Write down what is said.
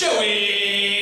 Joey.